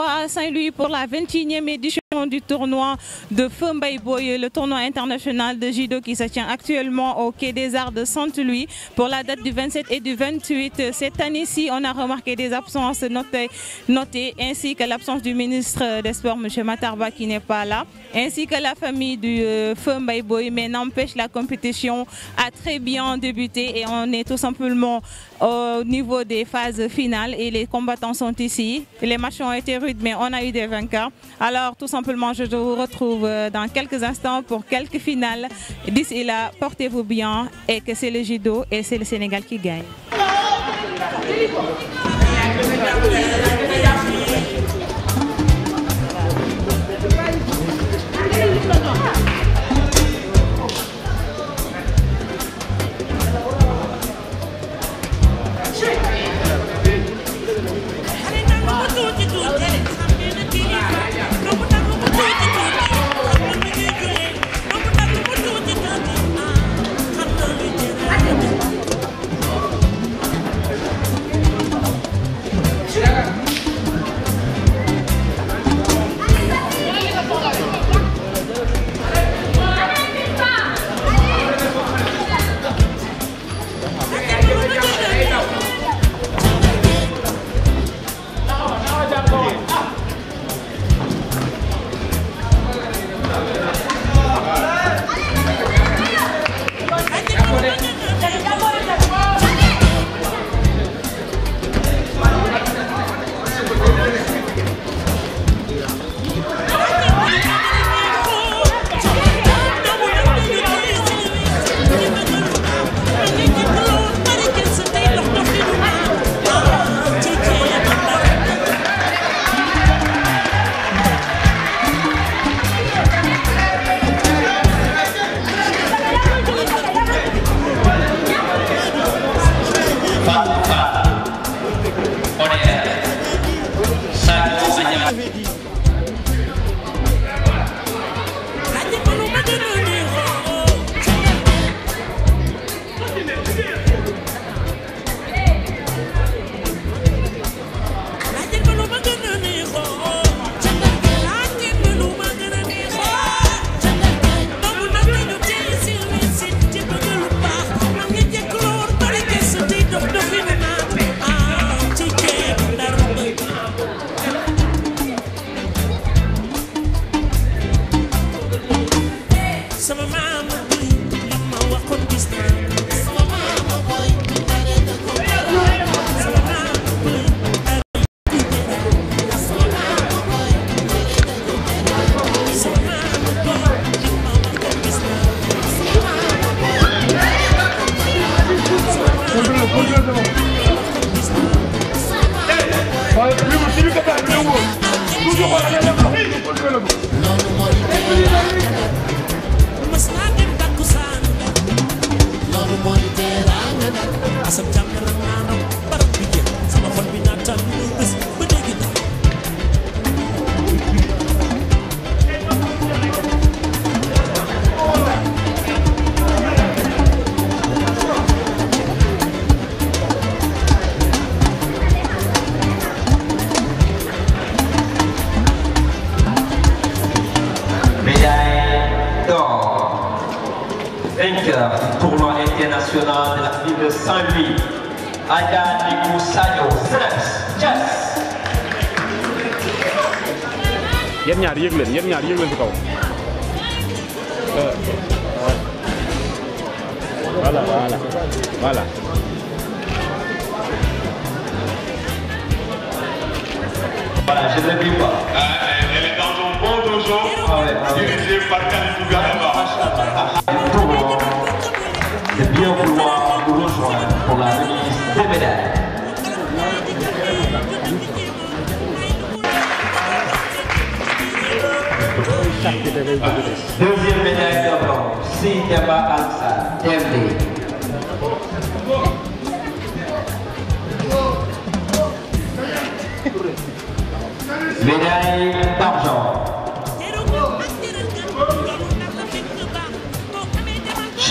à Saint-Louis pour la 21e édition du tournoi de Feu Boy, le tournoi international de judo qui se tient actuellement au Quai des Arts de Saint-Louis pour la date du 27 et du 28. Cette année-ci, on a remarqué des absences notées, ainsi que l'absence du ministre des Sports, M. Matarba, qui n'est pas là, ainsi que la famille du euh, Feu Boy. Mais n'empêche, la compétition a très bien débuté et on est tout simplement au niveau des phases finales et les combattants sont ici. Les matchs ont été rudes, mais on a eu des vainqueurs. Alors, tout simplement, je vous retrouve dans quelques instants pour quelques finales. D'ici là, portez-vous bien et que c'est le judo et c'est le Sénégal qui gagne. Tournoi international de la ville de Saint-Louis. Aïda Nikou Sayo. Senex. Yes. yéen ñaar yëg leen yéen ñaar yëg leen ci kaw. voilà voilà voilà. Voilà, je ne l'oublie pas. Elle est dans un bon dojo dirigé par Kalidou Garaba. De bien vouloir nous rejoindre pour la remise des médailles. Deuxième médaille d'or, Sidema Alsa, MD. Médaille d'argent,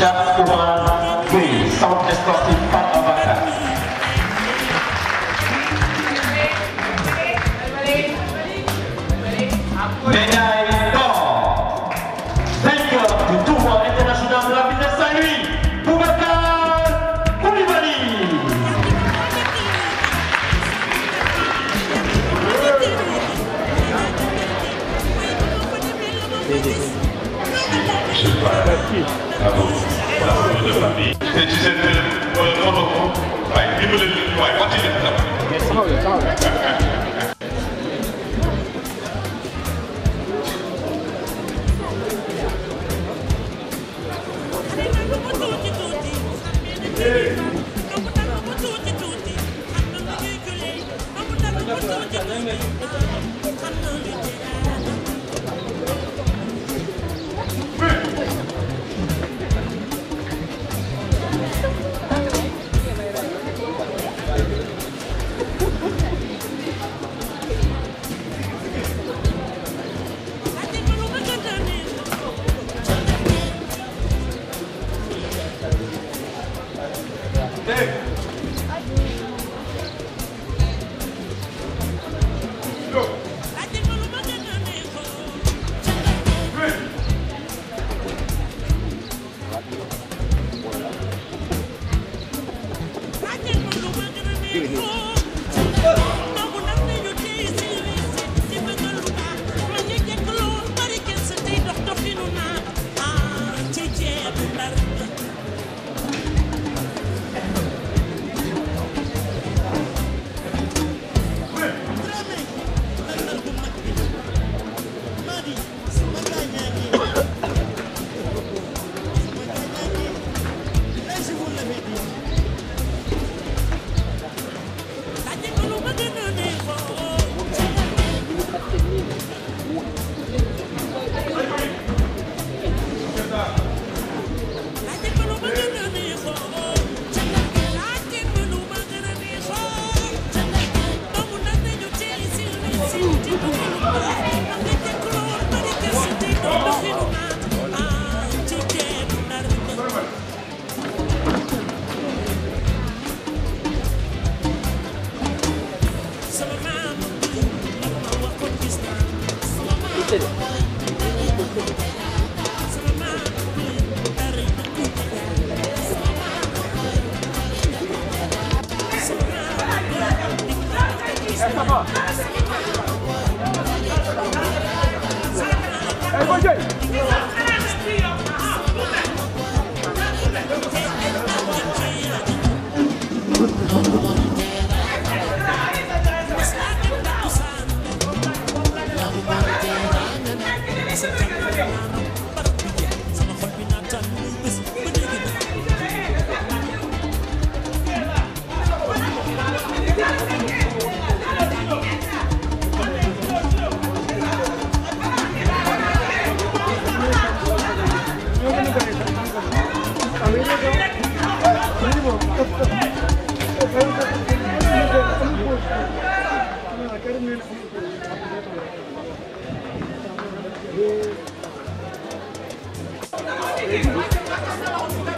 Syam Kumar B. Sound Distorted Pak 好的，好的。Stick. Thank you.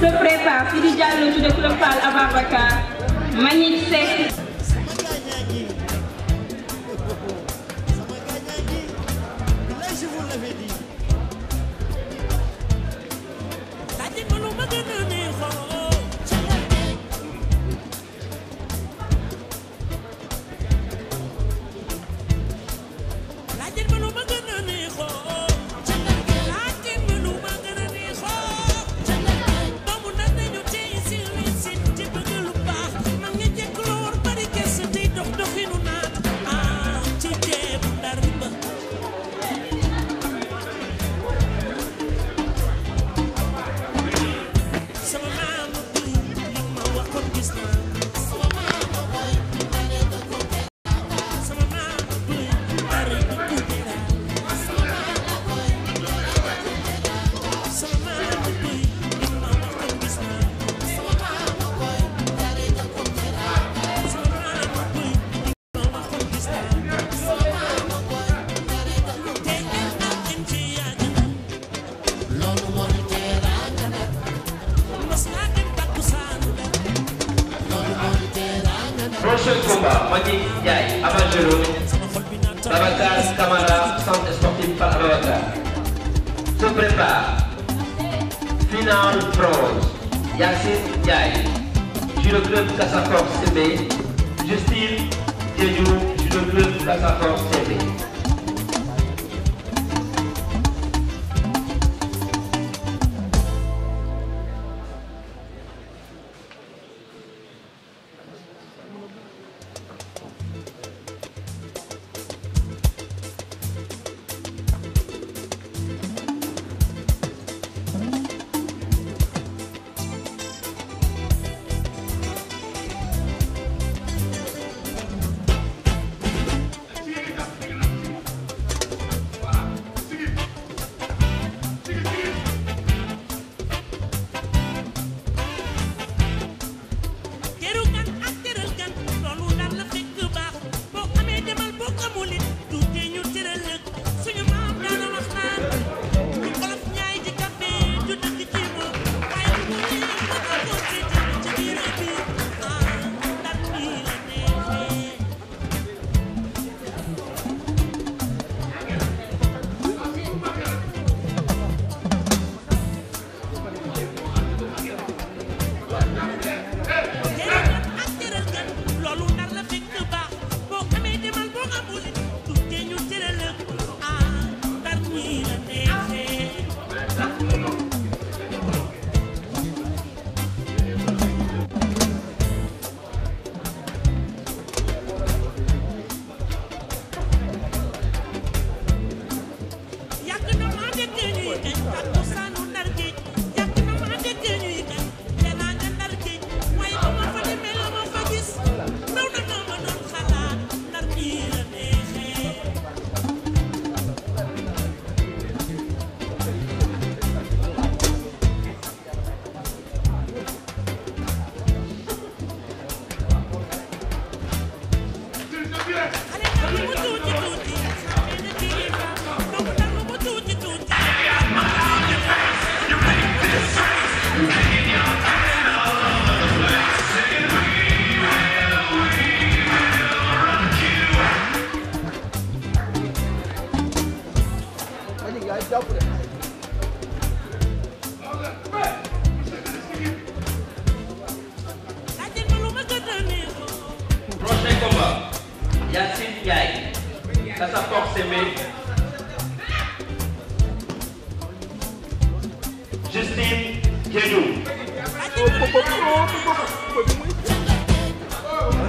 se prépare Sidi Diallo de club Fall Ababacar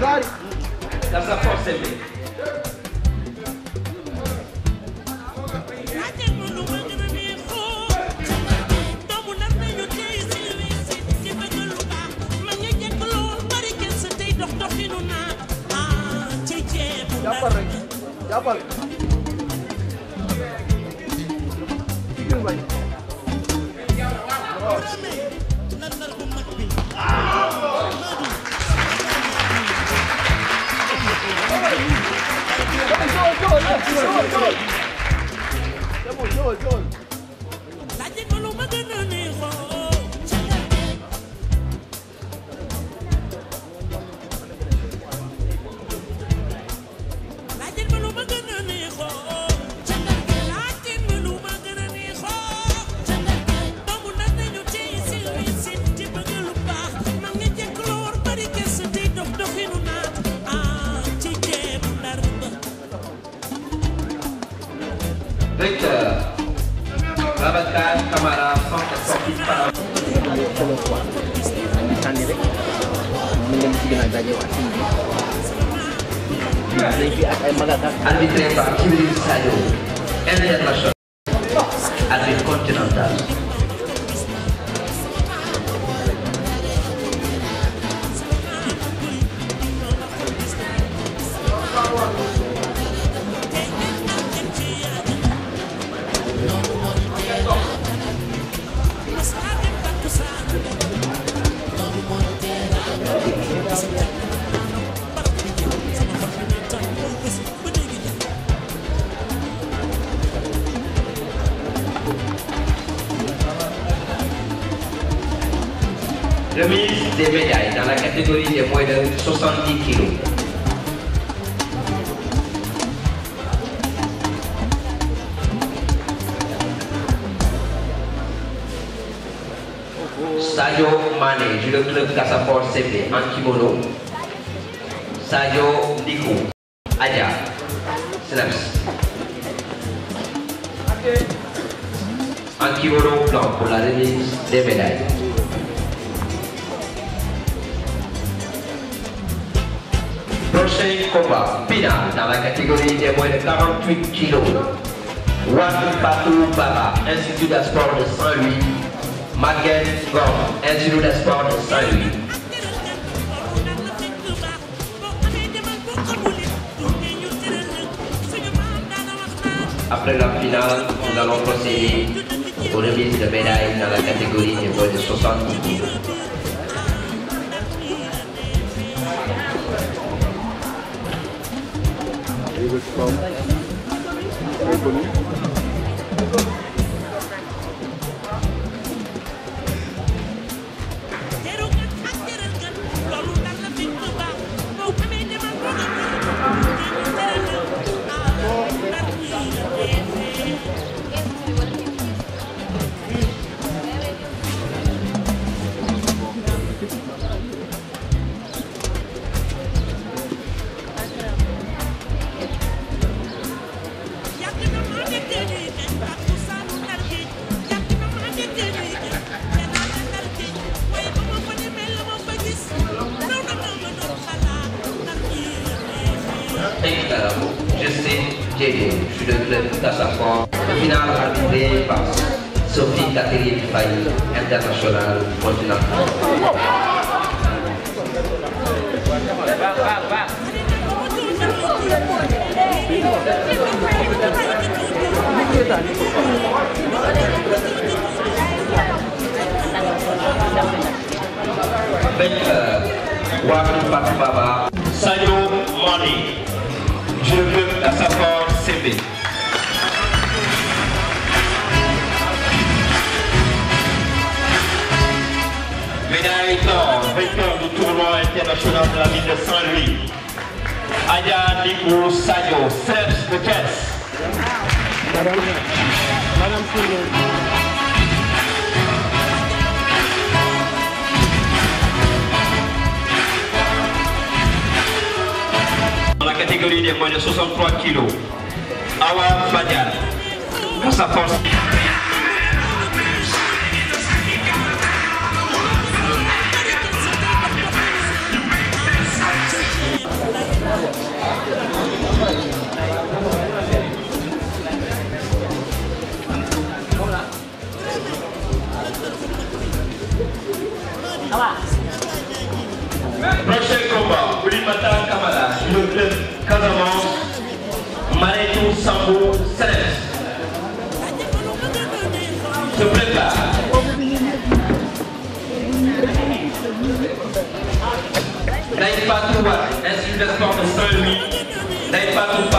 Dai! Dessa força aí. Jàppal rek jàppal そうそ Babacar Camara, centre sportif para sànni rek mu dem ci En kimono blanc pour la remise des médailles. Prochain combat final dans la catégorie des moins de 48 kilos. Wan Patou Baba, Institut de sport de Saint-Louis. Maguette Gom, Institut de sport de Saint-Louis. Après la finale, nous allons procéder aux remises de médailles dans la catégorie des moins de 70 kilos. teru catégorie des moins de 63 kilos, Awa Fadial, à sa force. Prochain combat, Oulimata Kamala, le club Casamance, Maretou Sambo Senes. Se prepare. Daí Pato vai Institut de Sport de Saint-Louis, Daí Pato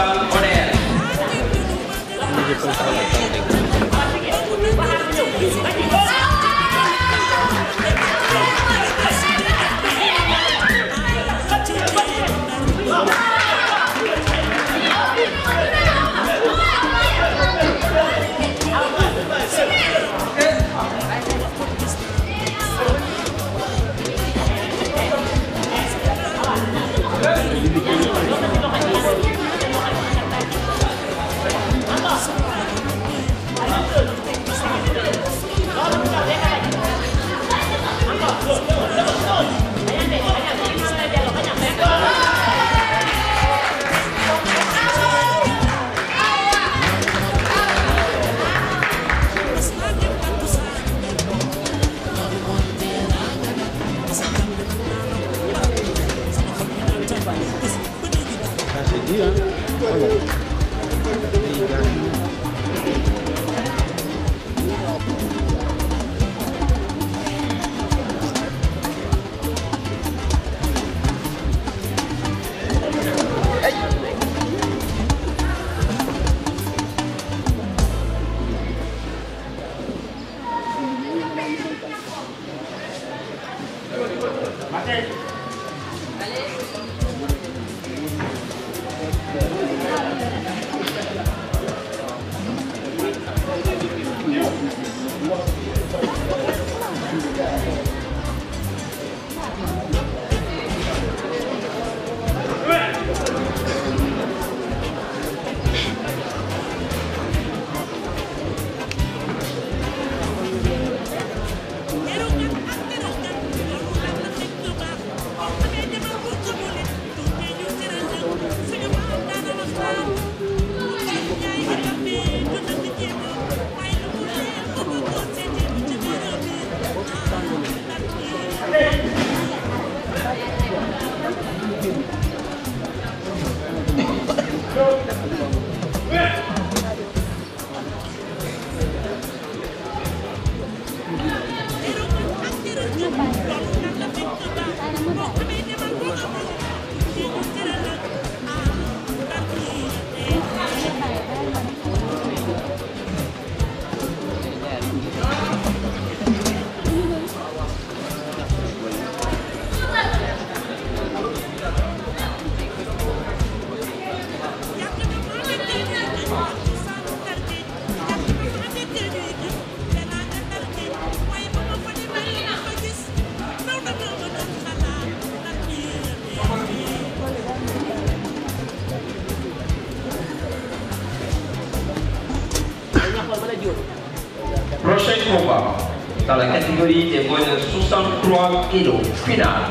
163 kg finale.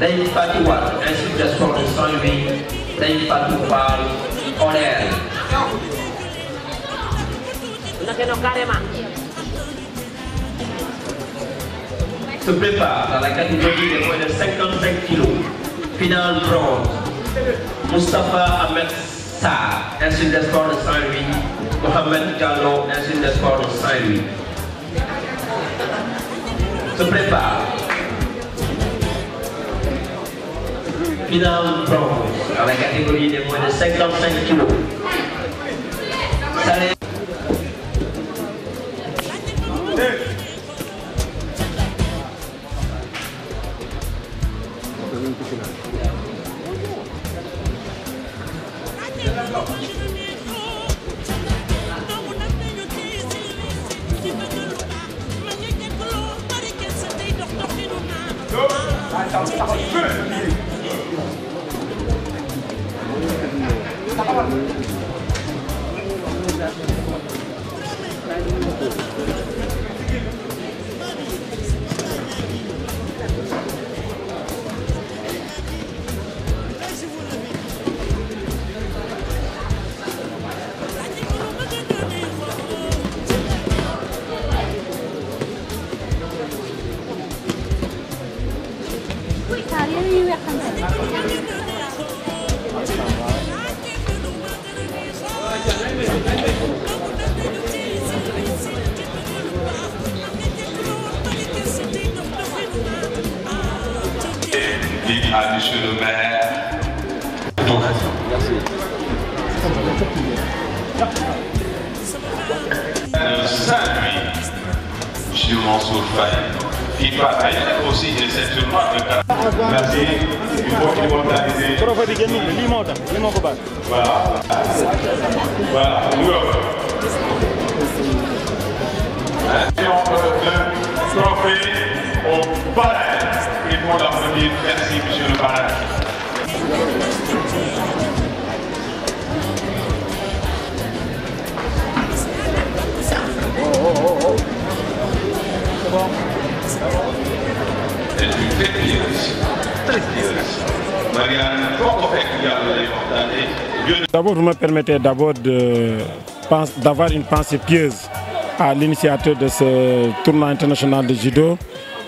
Naïf Fatou insultation de 108, Naïf Fatou Fall, Olaire. Se prépare dans la catégorie des points de 55 kilos. Final bronze. Mustafa Ahmed Sarr, insulte de 108. Mohamed Gallo, insulte de 108. Se prépare. Finale bronze dans la catégorie des moins de 55 kg. Salé. Dites 大 monsieur Mansour Faye, qui aussi des instruments de caractère. Merci. Il faut immortaliser. Voilà. Voilà. Nous Le trophée au parrain. Il faut l'applaudir. Merci, monsieur le parrain. D'abord, vous me permettez d'abord d'avoir une pensée pieuse à l'initiateur de ce tournoi international de judo,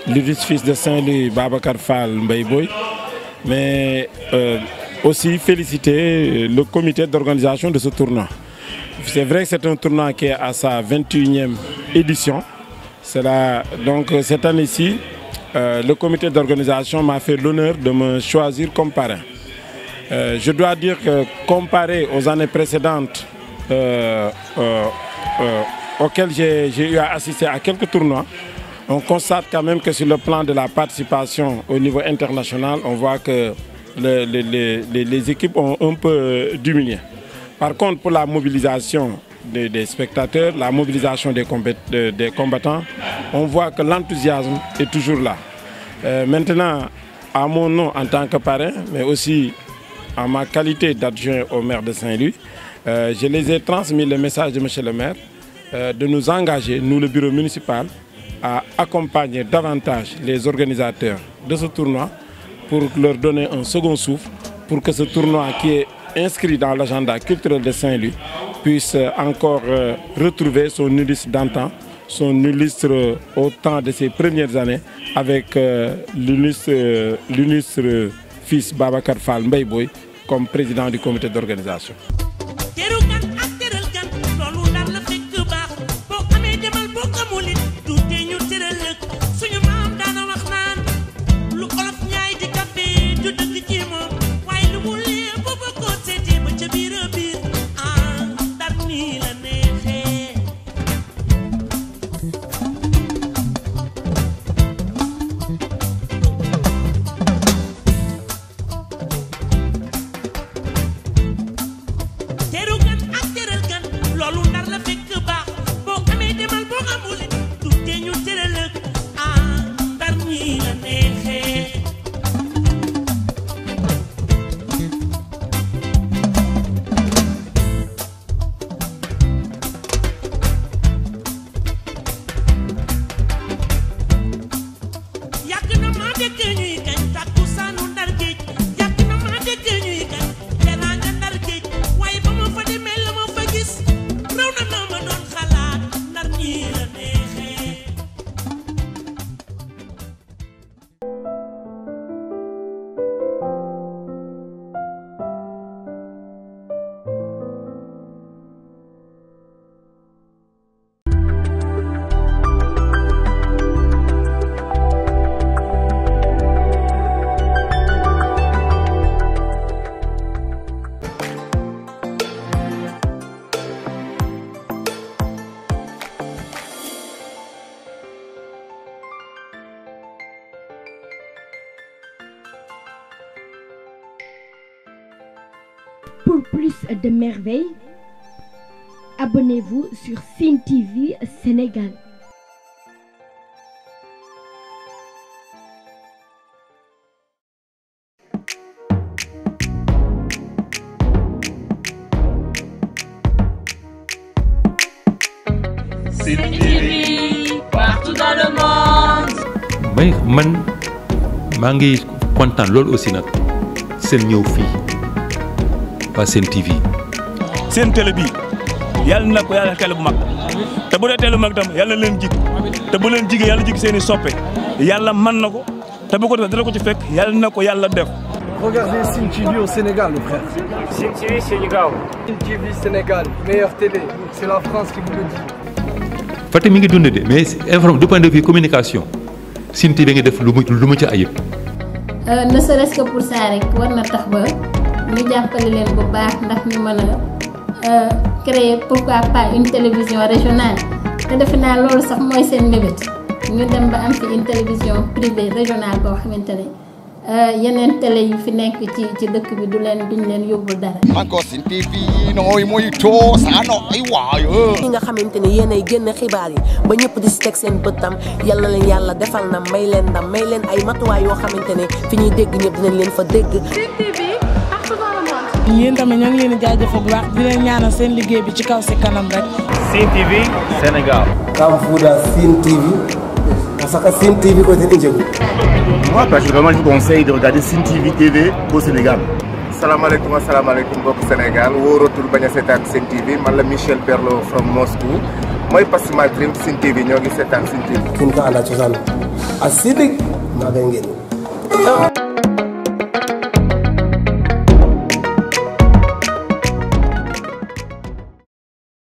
l'Iris fils de Saint-Louis, Babacar Fall Mbaye mais euh, aussi féliciter le comité d'organisation de ce tournoi. C'est vrai que c'est un tournoi qui est à sa 21e édition. La- donc euh, cette année-ci, euh, le comité d'organisation m'a fait l'honneur de me choisir comme parrain. Euh, je dois dire que comparé aux années précédentes auxquelles j'ai eu à assister à quelques tournois, on constate quand même que sur le plan de la participation au niveau international, on voit que le- le- les- les- équipes ont un peu diminué. Par contre, pour la mobilisation des, spectateurs, la mobilisation des combattants, on voit que l'enthousiasme est toujours là. Euh, maintenant, à mon nom en tant que parrain, mais aussi en ma qualité d'adjoint au maire de Saint-Louis, euh, je les ai transmis le message de M. le maire euh, de nous engager, nous le bureau municipal, à accompagner davantage les organisateurs de ce tournoi pour leur donner un second souffle, pour que ce tournoi qui est inscrit dans l'agenda culturel de Saint-Louis puisse euh, encore euh, retrouver son illustre d'antan, son illustre euh, au temps de ses premières années avec l'illustre fils Babacar Fall comme président du comité d'organisation. De merveilles, abonnez-vous sur Cine TV Sénégal. Cine TV, partout dans le monde. mais man maa ngi kontaan loolu aussi nag seen ñëw fii waa seen TV. seen télé bi yàlla na ko yàlla télé bu mag te bu dee télé bu mag tam yàlla leen jig te bu leen jigee yàlla jig seen i soppe yàlla mën na ko te bu ko defee dara ko ci fekk yàlla na ko yàlla def. Regardez TV au Sénégal, le frère. Cine TV Sénégal. Cine TV Sénégal, meilleure télé. C'est la France qui vous le dit. Fatick mi ngi dund de mais du point de vue communication Sine TV nga def lu mu lu mu ci ayib. ne serait-ce que pour ça rek war na tax ba ñu jàppale leen bu baax ndax ñu mën a créer pourquoi pas une télévision régionale te defe naa loolu sax mooy seen mbébét ñu dem ba am fi une télévision privée régionale boo xamante ne yeneen télé yu fi nekk ci ci dëkk bi du leen duñ leen yóbbul dara. encore Cine TV nooy muy too saa no ay waayo. ñi nga xamante ni yéenay génn xibaar yi ba ñëpp di si teg seen bëttam yal na leen yàlla defal na may leen ndam may leen ay matuwaay yoo xamante ne fi ñuy dégg ñëpp dinañ leen fa dégg. Yéen tamit ñoo ngi leen di jaajëfal bu baax di leen ñaanal seen liggéey bi ci kaw si kanam rek. Cine TV Sénégal. Kamfuda Cine TV. Parce que Cine TV côté Ndjegu. Moi, personnellement, je vous conseille de regarder Cine TV TV au Sénégal. salaamaaleykum asalaamaaleykum mbokk Sénégal wóoratul bañ a seetaan Cine TV man la Michel Perlo from Moscou mooy Passima Dream Cine TV ñoo ngi seetaan Cine TV. kin ko ala cosaan ak sidik maga ngeen